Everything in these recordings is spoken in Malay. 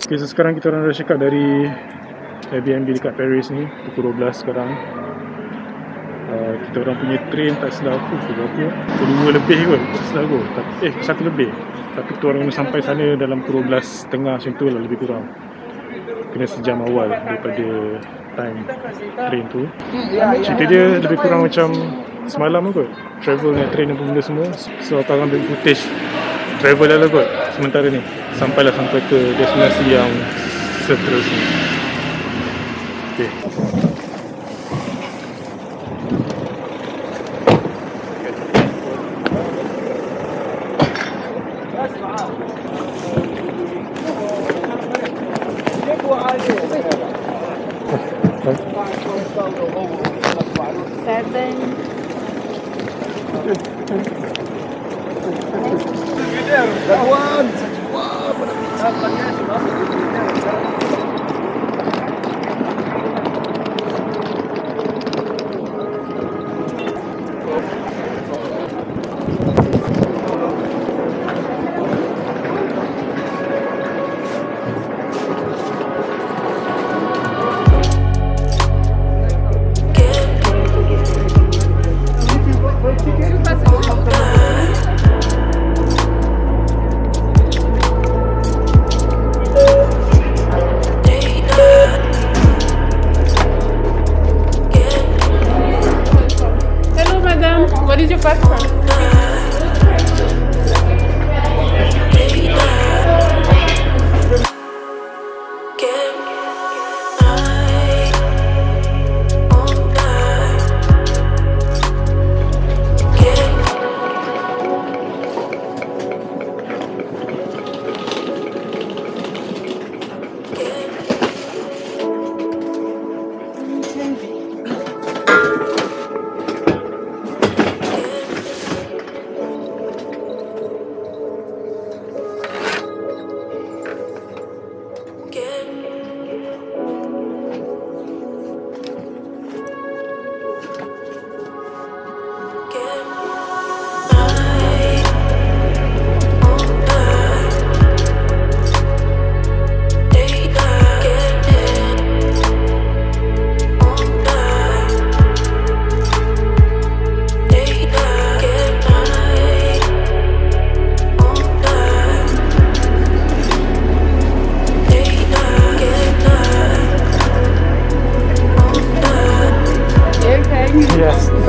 Okay, so sekarang kita orang dah check out dari Airbnb dekat Paris ni Pukul 12 sekarang. Uh, Kita orang punya train tak silap aku Pukul berapa? Pukul 2 lebih kot Tak silap aku Tapi- Eh, 1 lebih. Tapi kita orang kena sampai sana dalam pukul 12 Tengah macam tu lah lebih kurang. Kena sejam awal daripada time train tu. Cerita dia lebih kurang macam semalam kot. Travel dengan train apa benda semua. So aku akan ambil footage travel lah kot sementara ni. Sampailah sampai ke destinasi yang seterusnya. Okay Seven. Hello,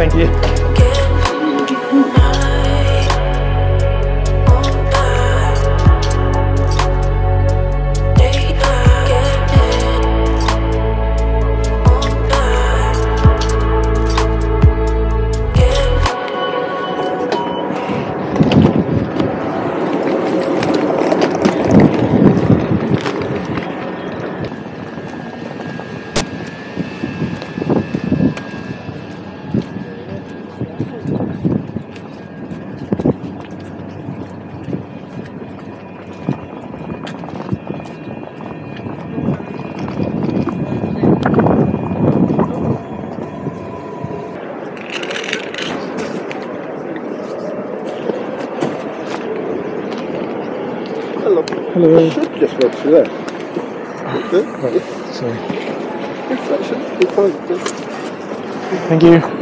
thank you Hello. should just went through there. Right, sorry. Thank you.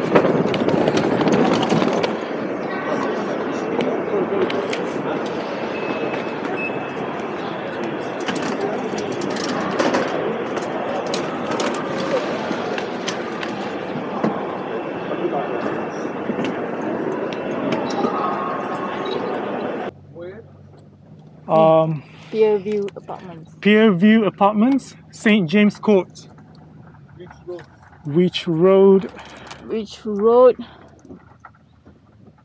Um, Pier View Apartments. Pier View Apartments, St James Court. Which road? Which road?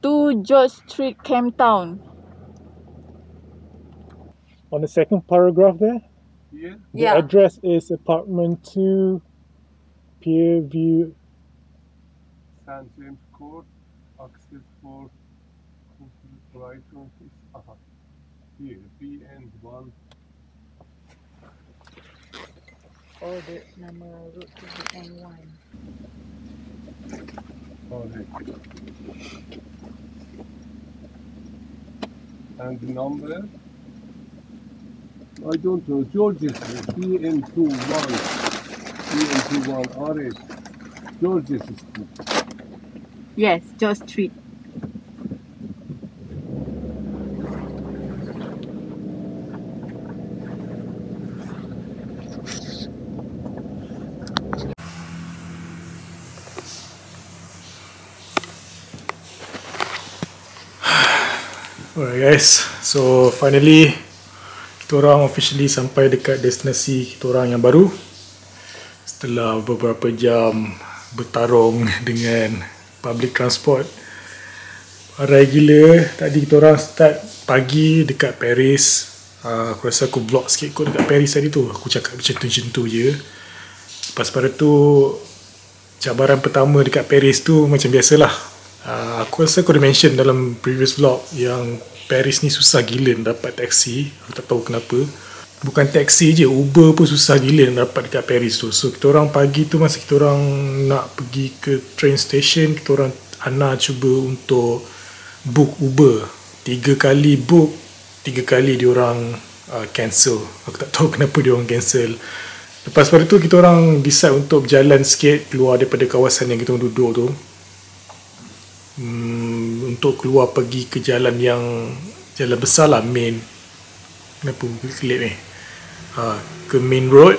To George Street, Camptown. On the second paragraph there, Yeah. the Yeah. address is apartment two, Pier View. St. James Court, access for Brighton is aha. Here, B and one. The nama road to the N1. Oh. And the number? I don't know. Georgia Street, BN21. BN21 RH. Georgia Street. Yes, George Street. Alright guys, so finally kita orang officially sampai dekat destinasi kita orang yang baru. Setelah beberapa jam bertarung dengan public transport Parai gila. Tadi kita orang start pagi dekat Paris. Uh, Aku rasa aku vlog sikit kot dekat Paris tadi tu. Aku cakap macam tu macam tu je. Lepas pada tu Cabaran pertama dekat Paris tu macam biasalah uh, Aku rasa aku dah mention dalam previous vlog Yang Paris ni susah gila nak dapat taksi Aku tak tahu kenapa. Bukan taksi je, Uber pun susah gila nak dapat dekat Paris tu. So kita orang pagi tu masa kita orang nak pergi ke train station Kita orang Ana cuba untuk book Uber. Tiga kali book tiga kali dia orang uh, cancel. Aku tak tahu kenapa dia orang cancel. Lepas pada tu kita orang decide untuk berjalan sikit keluar daripada kawasan yang kita duduk tu hmm, untuk keluar pergi ke jalan yang jalan besar lah main. Kenapa kelip ni? Uh, ke main road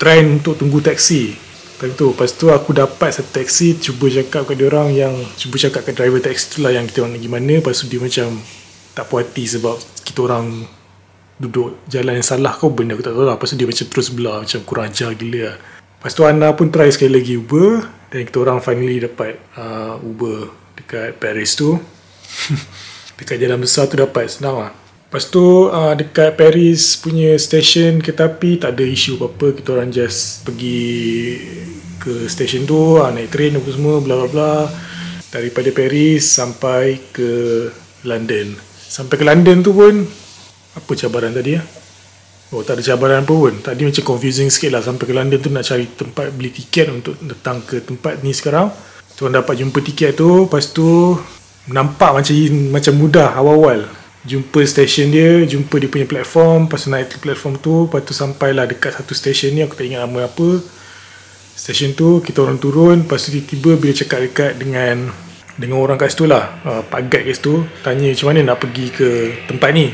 try untuk tunggu taksi. Lepas tu, lepas tu aku dapat satu taksi Cuba cakap kat orang yang Cuba cakap kat driver taksi tu lah Yang kita orang nak pergi mana. Lepas tu dia macam Tak puas hati sebab Kita orang Duduk jalan yang salah kau benda Aku tak tahu lah. Lepas tu dia macam terus belah Macam kurang ajar gila lah. Lepas tu Ana pun try sekali lagi Uber. Dan kita orang finally dapat uh, Uber Dekat Paris tu. Dekat jalan besar tu dapat Senang lah. Lepas tu uh, dekat Paris punya station kereta api tak ada isu apa-apa. Kita orang just pergi ke station tu uh, naik train apa semua bla bla bla. Daripada Paris sampai ke London. Sampai ke London tu pun apa cabaran tadi ya oh tak ada cabaran apa pun. Tadi macam confusing sikit lah. Sampai ke London tu nak cari tempat beli tiket untuk datang ke tempat ni sekarang tu orang dapat jumpa tiket tu lepas tu nampak macam macam mudah awal-awal. Jumpa stesen dia jumpa dia punya platform lepas tu naik platform tu lepas tu sampailah dekat satu stesen ni aku tak ingat nama apa. Stesen tu kita orang turun lepas tu tiba-tiba bila cakap dekat dengan dengan orang kat situ lah uh, pak guide kat situ tanya macam mana nak pergi ke tempat ni.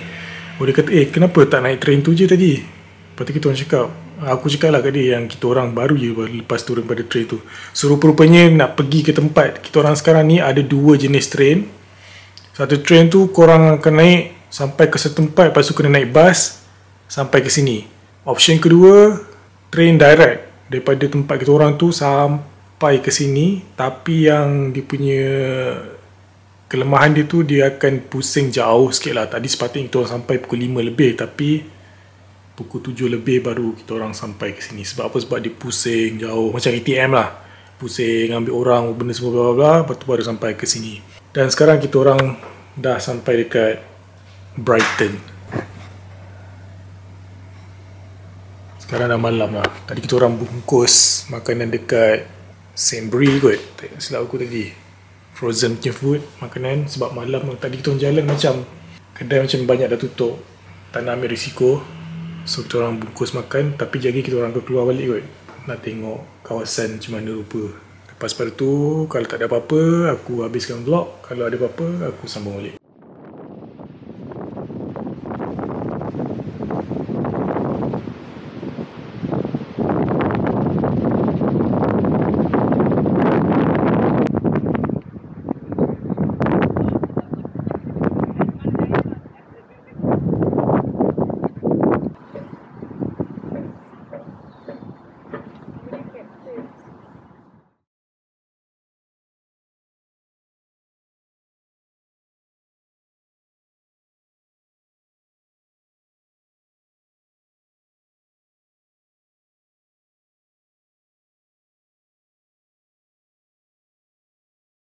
Oh dia kata eh kenapa tak naik train tu je tadi lepas tu kita orang cakap aku cakap lah kat dia yang kita orang baru je lepas turun pada train tu so rupa-rupanya nak pergi ke tempat kita orang sekarang ni ada dua jenis train satu train tu korang akan naik sampai ke satu tempat lepas tu kena naik bas sampai ke sini. Option kedua, train direct daripada tempat kita orang tu sampai ke sini tapi yang dia punya kelemahan dia tu dia akan pusing jauh sikit lah. Tadi sepatutnya kita orang sampai pukul 5 lebih tapi pukul 7 lebih baru kita orang sampai ke sini. Sebab apa? Sebab dia pusing jauh macam ATM lah. Pusing ambil orang benda semua bla bla bla lepas tu baru sampai ke sini. Dan sekarang kita orang dah sampai dekat Brighton. Sekarang dah malam lah. Tadi kita orang bungkus makanan dekat Sainsbury kot. Tak silap aku tadi. Frozen punya food, makanan. Sebab malam tadi kita orang jalan macam kedai macam banyak dah tutup. Tak nak ambil risiko. So kita orang bungkus makan tapi jadi kita orang keluar balik kot. Nak tengok kawasan macam mana rupa. Lepas pada tu, kalau tak ada apa-apa, aku habiskan vlog. Kalau ada apa-apa, aku sambung balik.